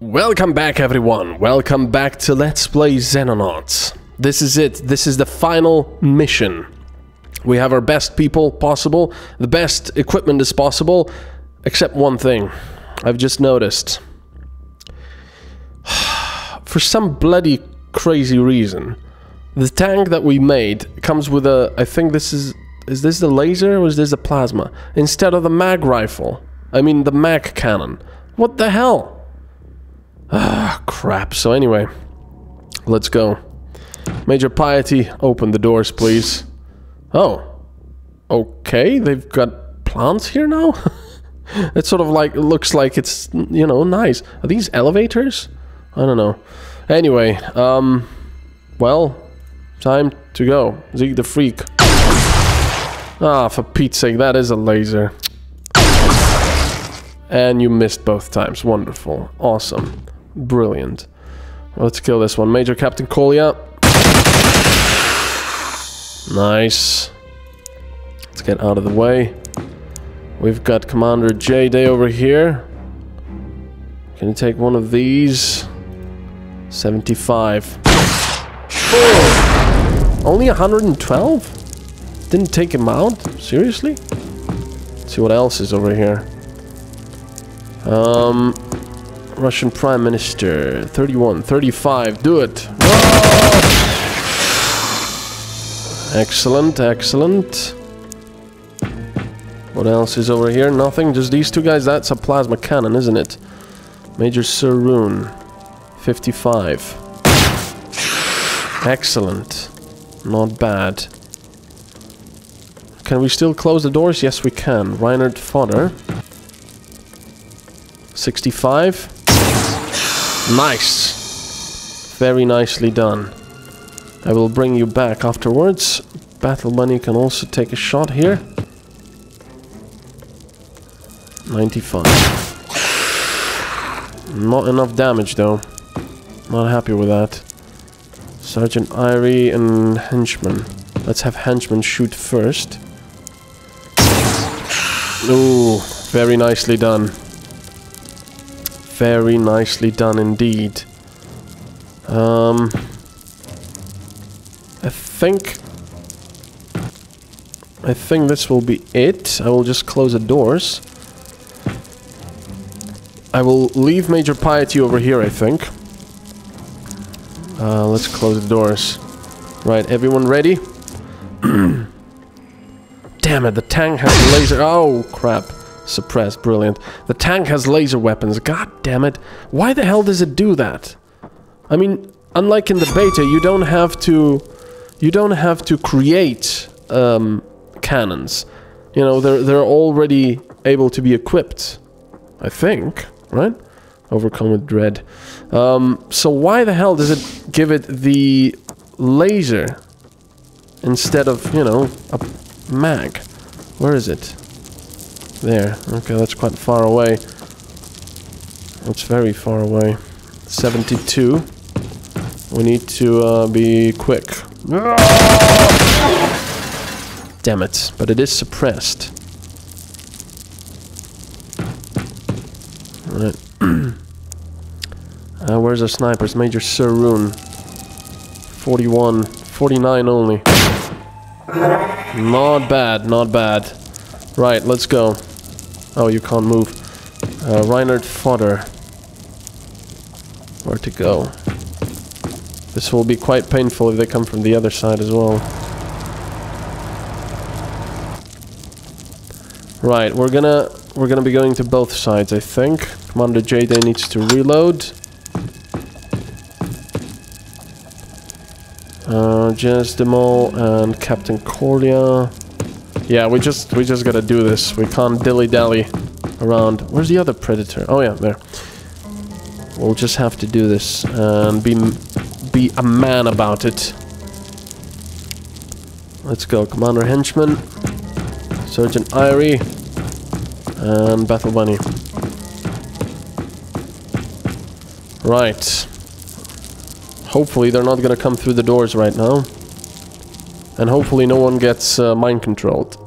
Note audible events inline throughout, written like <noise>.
Welcome back everyone, welcome back to Let's Play Xenonauts. This is it, this is the final mission. We have our best people possible, the best equipment as possible, except one thing. I've just noticed. <sighs> For some bloody crazy reason, the tank that we made comes with a, I think this is, is this the laser or is this the plasma? Instead of the mag rifle. I mean the mag cannon. What the hell? Ah, crap. So anyway, let's go. Major Piety, open the doors, please. Oh. Okay, they've got plants here now? <laughs> it sort of like, looks like it's, you know, nice. Are these elevators? I don't know. Anyway, um, well, time to go. Zeke the Freak. Ah, for Pete's sake, that is a laser. And you missed both times. Wonderful. Awesome. Brilliant. Let's kill this one. Major Captain Kolya. Nice. Let's get out of the way. We've got Commander J-Day over here. Can you take one of these? 75. Oh! Only 112? Didn't take him out? Seriously? Let's see what else is over here. Um, Russian Prime Minister. 31, 35. Do it. Excellent, excellent. What else is over here? Nothing. Just these two guys. That's a plasma cannon, isn't it? Major Saroon. 55. Excellent. Not bad. Can we still close the doors? Yes, we can. Reinhard Fodder. 65. Nice. Very nicely done. I will bring you back afterwards. Battle Bunny can also take a shot here. 95. Not enough damage though. Not happy with that. Sergeant Irie and Henchman. Let's have Henchman shoot first. Ooh, very nicely done. Very nicely done indeed. Um, I think... I think this will be it. I will just close the doors. I will leave Major Piety over here, I think. Uh, let's close the doors. Right, everyone ready? <clears throat> Damn it, the tank has a laser... Oh, crap. Suppressed, brilliant. The tank has laser weapons. God damn it. Why the hell does it do that? I mean, unlike in the beta, you don't have to... You don't have to create um, cannons. You know, they're, they're already able to be equipped. I think, right? Overcome with dread. Um, so why the hell does it give it the laser instead of, you know, a mag? Where is it? There. Okay, that's quite far away. That's very far away. 72. We need to uh, be quick. Damn it. But it is suppressed. Alright. <clears throat> uh, where's our snipers? Major Saroon. 41. 49 only. Not bad, not bad. Right, let's go. Oh, you can't move. Uh, Reinhard Fodder. Where to go? This will be quite painful if they come from the other side as well. Right, we're gonna we're gonna be going to both sides, I think. Commander J-Day needs to reload. Uh, Jazz Demol and Captain Cordia. Yeah, we just we just gotta do this. We can't dilly-dally around. Where's the other predator? Oh yeah, there. We'll just have to do this and be be a man about it. Let's go, Commander Henchman, Sergeant Irie, and Battle Bunny. Right. Hopefully they're not gonna come through the doors right now. And hopefully no one gets uh, mind controlled.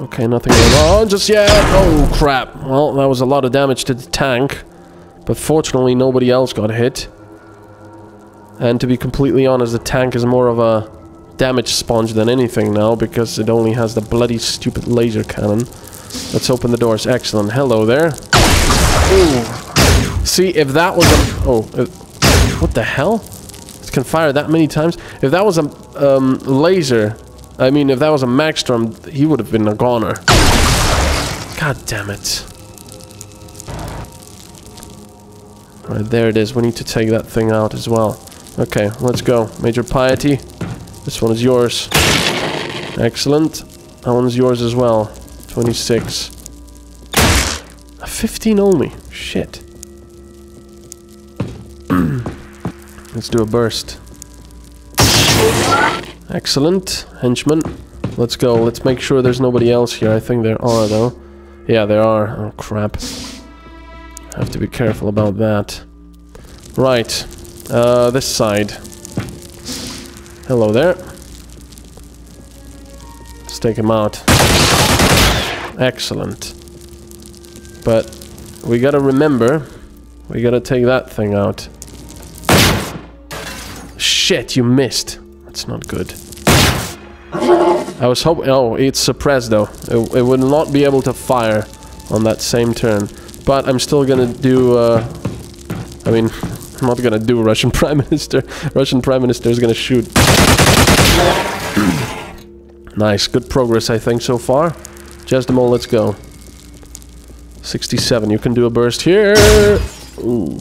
Okay, nothing going on just yet. Oh, crap. Well, that was a lot of damage to the tank. But fortunately, nobody else got hit. And to be completely honest, the tank is more of a damage sponge than anything now, because it only has the bloody stupid laser cannon. Let's open the doors. Excellent. Hello there. Ooh. See, if that was a... Oh, what the hell? It can fire that many times? If that was a um, laser... I mean, if that was a Maxstorm, he would have been a goner. God damn it. Right, there it is. We need to take that thing out as well. Okay, let's go. Major Piety. This one is yours. Excellent. That one's yours as well. 26. 15 only. Shit. <clears throat> Let's do a burst. Excellent. Henchman. Let's go. Let's make sure there's nobody else here. I think there are, though. Yeah, there are. Oh, crap. Have to be careful about that. Right. Uh, this side. Hello there. Let's take him out. Excellent. But we gotta remember, we gotta take that thing out. Shit, you missed. That's not good. I was hoping... Oh, it's suppressed though. It, it would not be able to fire on that same turn. But I'm still gonna do... Uh, I mean, I'm not gonna do Russian <laughs> Prime Minister. Russian Prime Minister is gonna shoot. <coughs> nice, good progress I think so far. Jesdemol, let's go. 67. You can do a burst here. Ooh.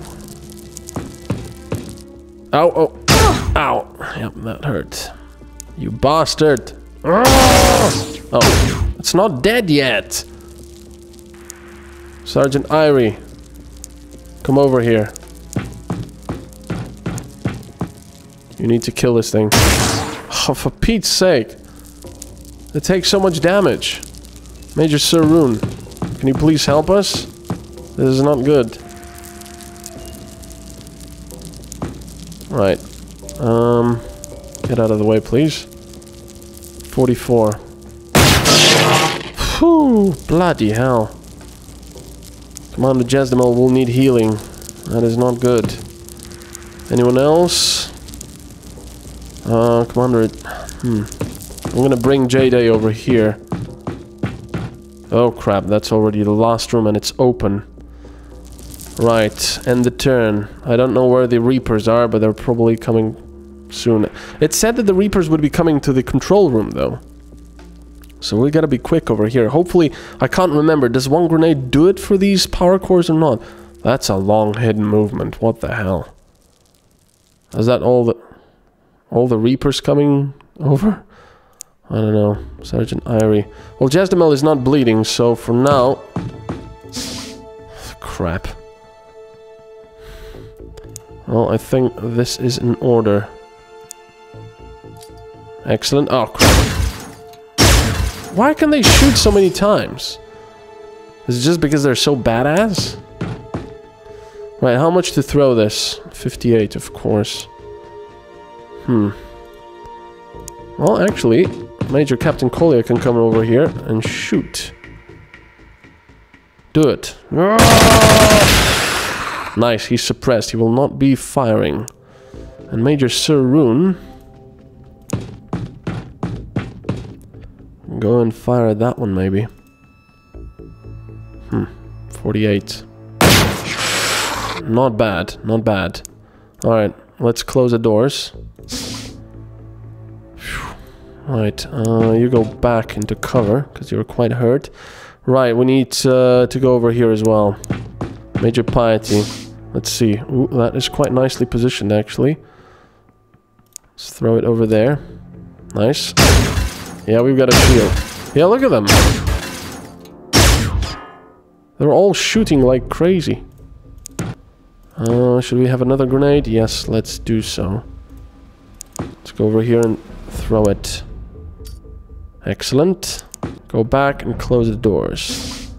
Ow, oh. Yep, that hurt. You bastard. Oh, it's not dead yet. Sergeant Irie. Come over here. You need to kill this thing. Oh, for Pete's sake. It takes so much damage. Major Saroon. Can you please help us? This is not good. Right. Um, get out of the way, please. 44. Whew, bloody hell. Commander Jesdemol will need healing. That is not good. Anyone else? Uh, Commander... Hmm. I'm gonna bring J-Day over here. Oh crap, that's already the last room and it's open. Right, end the turn. I don't know where the Reapers are, but they're probably coming soon. It said that the Reapers would be coming to the control room, though. So we gotta be quick over here. Hopefully, I can't remember. Does one grenade do it for these power cores or not? That's a long hidden movement. What the hell? Is that all the... All the Reapers coming over? I don't know. Sergeant Irie. Well, Jesdemol is not bleeding, so for now... Crap. Well, I think this is in order. Excellent. Oh, crap. Why can they shoot so many times? Is it just because they're so badass? Right, how much to throw this? 58, of course. Hmm. Well, actually, Major Captain Collier can come over here and shoot. Do it. Nice, he's suppressed. He will not be firing. And Major Saroon... Go and fire at that one, maybe. Hmm. 48. Not bad, not bad. Alright, let's close the doors. Right, uh, you go back into cover, because you're quite hurt. Right, we need uh, to go over here as well. Major Piety. Let's see. Ooh, that is quite nicely positioned, actually. Let's throw it over there. Nice. Yeah, we've got a shield. Yeah, look at them. They're all shooting like crazy. Uh, should we have another grenade? Yes, let's do so. Let's go over here and throw it. Excellent. Go back and close the doors.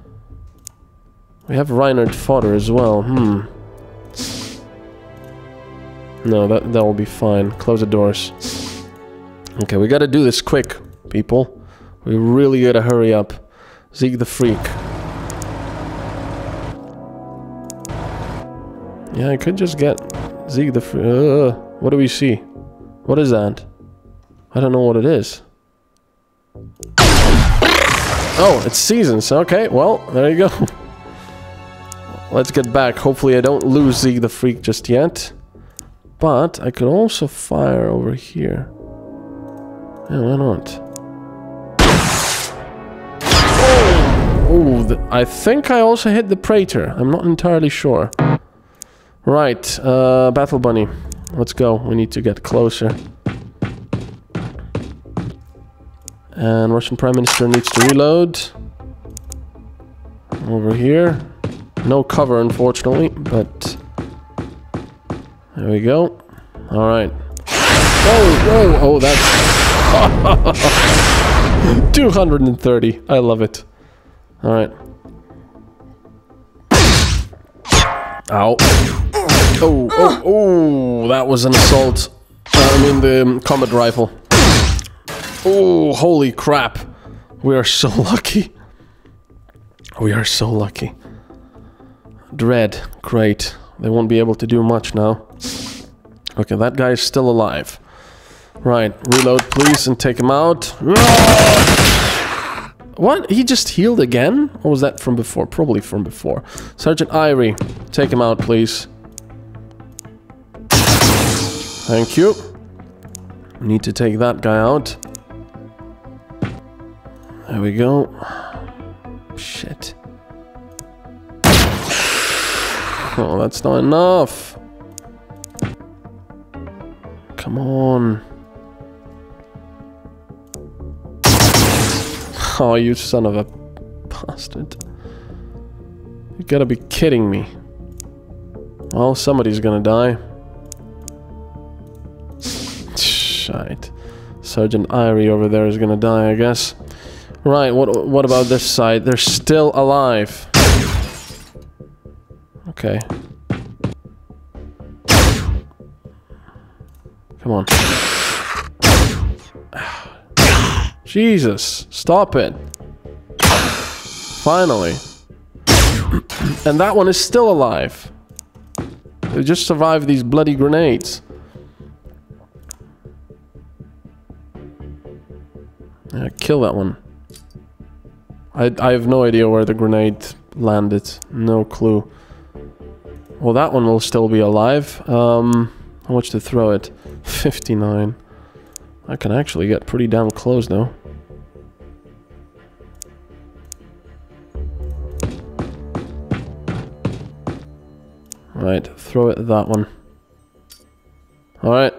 We have Reinhardt fodder as well. Hmm. No, that, that will be fine. Close the doors. Okay, we gotta do this quick, people. We really gotta hurry up. Zeke the Freak. Yeah, I could just get Zeke the... Uh, what do we see? What is that? I don't know what it is. Oh, it's Caesans. Okay, well, there you go. <laughs> Let's get back. Hopefully I don't lose Zeke the Freak just yet. But I could also fire over here. Yeah, why not? Oh, I think I also hit the Praetor. I'm not entirely sure. Right, uh, Battle Bunny. Let's go. We need to get closer. And Russian Prime Minister needs to reload. Over here. No cover, unfortunately, but... There we go. Alright. Oh, whoa, oh, that's... <laughs> 230. I love it. Alright. Ow. Oh, oh, oh, that was an assault. I mean the combat rifle. Oh, holy crap. We are so <laughs> lucky. We are so lucky. Dread, great. They won't be able to do much now. Okay, that guy is still alive. Right, reload please and take him out. Ah! What? He just healed again? Or was that from before? Probably from before. Sergeant Irie, take him out please. Thank you. Need to take that guy out. There we go. Shit. Oh, that's not enough. Come on. Oh, you son of a bastard. You gotta be kidding me. Well, somebody's gonna die. Shite. Sergeant Irie over there is gonna die, I guess. Right, what what about this side? They're still alive. Okay. Come on. Jesus, stop it. Finally. and that one is still alive. They just survived these bloody grenades. Yeah, kill that one. I, I have no idea where the grenade landed. No clue. Well, that one will still be alive. Um, how much to throw it? <laughs> 59. I can actually get pretty damn close now. Right, throw it at that one. Alright.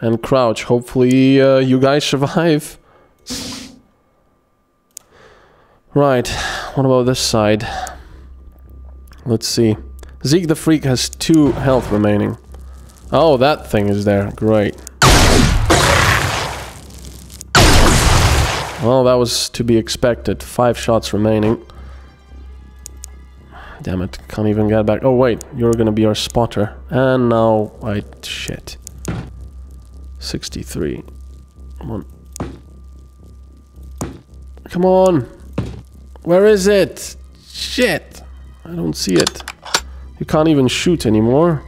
And crouch. Hopefully uh, you guys survive. Right, what about this side? Let's see. Zeke the Freak has two health remaining. Oh, that thing is there. Great. Well, that was to be expected. Five shots remaining. Damn it, can't even get back. Oh wait, you're gonna be our spotter. And now I... shit. 63. Come on. Come on! Where is it? Shit! I don't see it. You can't even shoot anymore.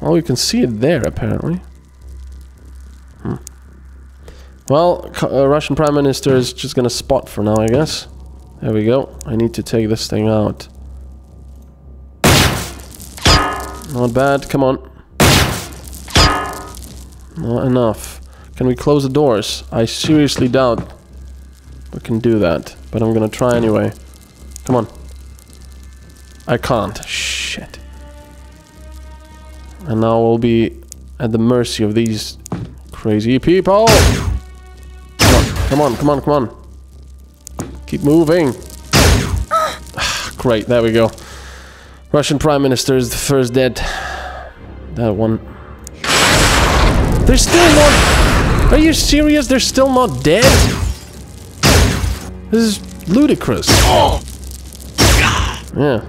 Oh, you can see it there, apparently. Hmm. Well, uh, Russian Prime Minister is just gonna spot for now, I guess. There we go. I need to take this thing out. Not bad, come on. Not enough. Can we close the doors? I seriously doubt we can do that, but I'm gonna try anyway. Come on. I can't. Shit. And now we'll be at the mercy of these crazy people. Come on, come on, come on, come on. Keep moving. <sighs> Great, there we go. Russian Prime Minister is the first dead. That one. They're still not... Are you serious? They're still not dead? This is ludicrous. Yeah.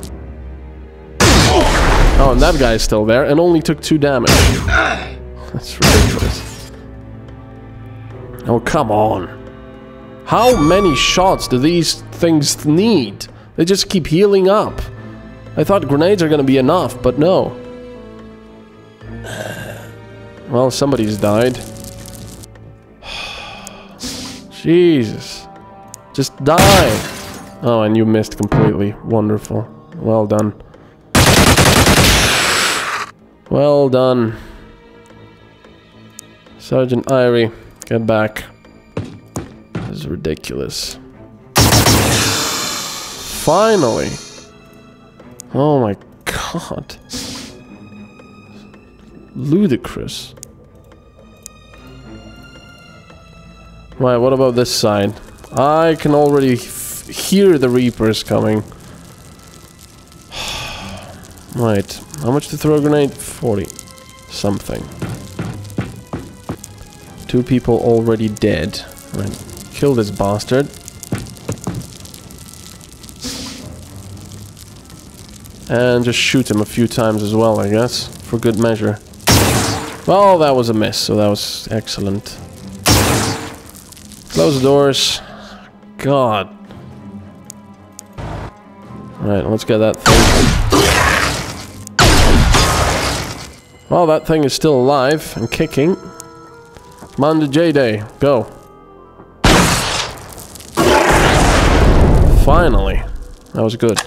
Oh, and that guy is still there and only took two damage. That's ridiculous. Oh, come on. How many shots do these things need? They just keep healing up. I thought grenades are gonna be enough, but no. <sighs> Well, somebody's died. <sighs> Jesus. Just die! Oh, and you missed completely. Wonderful. Well done. Well done. Sergeant Irie, get back. Is ridiculous. Finally! Oh my god. Ludicrous. Right, what about this side? I can already hear the Reapers coming. <sighs> right, how much to throw a grenade? 40. Something. Two people already dead. Right, kill this bastard. And just shoot him a few times as well, I guess, for good measure. Well, that was a miss, so that was excellent. Close the doors. God. Right, let's get that thing. Well, that thing is still alive and kicking. To J-Day. Go. Finally. That was good.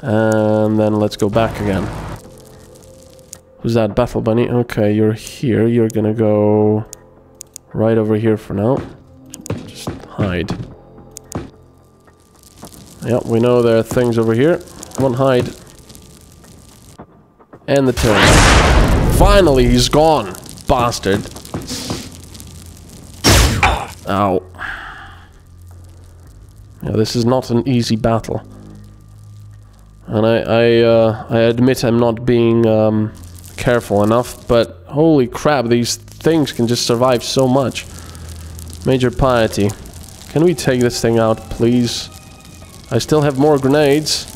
And then let's go back again. Who's that? Battle Bunny? Okay, you're here. You're gonna go right over here for now. Just hide. Yep, we know there are things over here. Come on, hide. And the turret. Finally, he's gone. Bastard. Ow. Yeah, this is not an easy battle. And I, I, uh, I admit I'm not being um, careful enough, but holy crap, these things can just survive so much. Major piety. Can we take this thing out, please? I still have more grenades.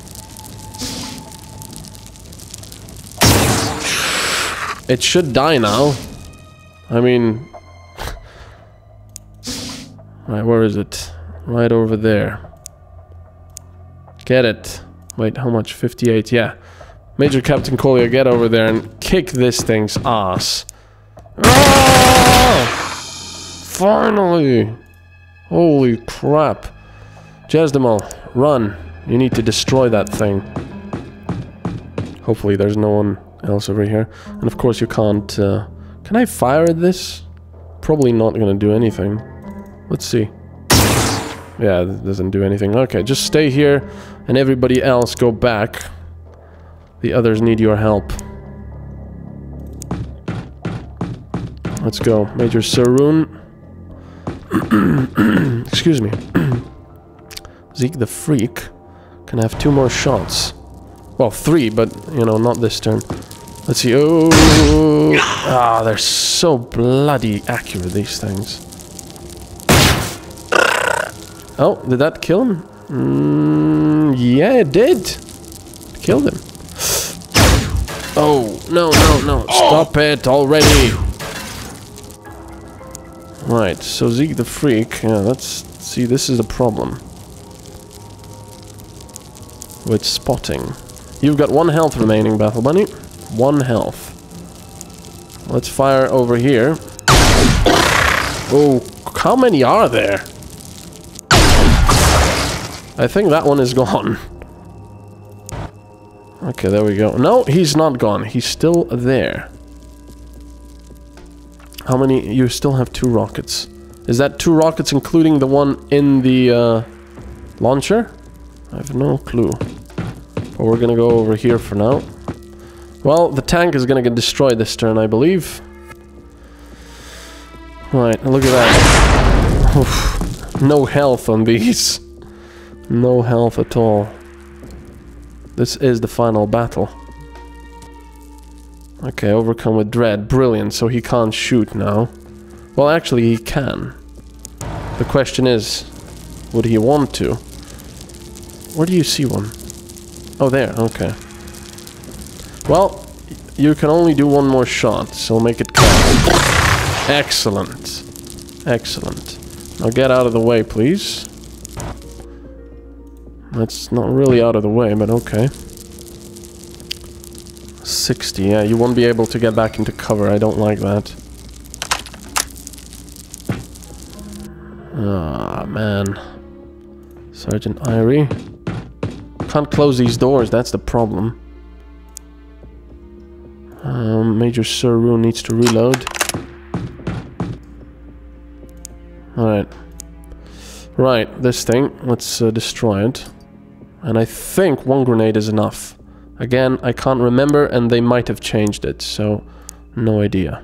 It should die now. I mean... <sighs> right, where is it? Right over there. Get it. Wait, how much? 58, yeah. Major Captain Collier, get over there and kick this thing's ass. Ah! Finally! Holy crap. Jesdemol, run. You need to destroy that thing. Hopefully there's no one else over here. And of course you can't... Uh, can I fire this? Probably not gonna do anything. Let's see. Yeah, it doesn't do anything. Okay, just stay here and everybody else go back. The others need your help. Let's go. Major Saroon. <clears throat> Excuse me. <clears throat> Zeke the Freak can have two more shots. Well, three, but, you know, not this turn. Let's see. Oh! Ah, they're so bloody accurate, these things. Oh, did that kill him? Mm, yeah, it did. Killed him. Oh, no, no, no. Stop it already. Right, so Zeke the Freak. Yeah, let's see. This is the problem. With spotting. You've got one health remaining, Battle Bunny. One health. Let's fire over here. Oh, how many are there? I think that one is gone. Okay, there we go. No, he's not gone. He's still there. How many? You still have two rockets. Is that two rockets including the one in the uh, launcher? I have no clue. But we're gonna go over here for now. Well, the tank is gonna get destroyed this turn, I believe. Right, look at that. Oof. No health on these. No health at all. This is the final battle. Okay, overcome with dread. Brilliant, so he can't shoot now. Well, actually, he can. The question is, would he want to? Where do you see one? Oh, there, okay. Well, you can only do one more shot, so make it count. Excellent. Excellent. Now get out of the way, please. That's not really out of the way, but okay. 60, yeah, you won't be able to get back into cover. I don't like that. Ah, man. Sergeant Irie. Can't close these doors, that's the problem. Um, Major Saroon needs to reload. Alright. Right, this thing, let's uh, destroy it. And I think one grenade is enough. Again, I can't remember and they might have changed it, so no idea.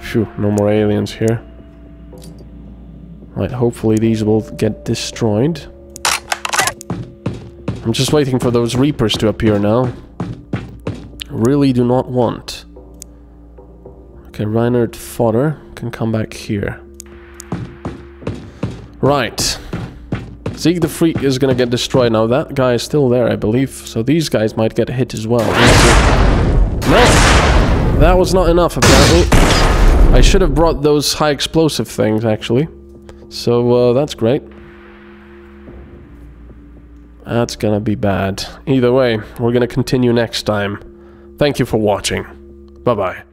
Phew, no more aliens here. Right, hopefully these will get destroyed. I'm just waiting for those Reapers to appear now. Really do not want. Okay, Reinhard Fodder can come back here. Right. Zeke the Freak is gonna get destroyed now. That guy is still there, I believe. So these guys might get hit as well. No! That was not enough, apparently. I should have brought those high explosive things, actually. So, uh, that's great. That's gonna be bad. Either way, we're gonna continue next time. Thank you for watching. Bye-bye.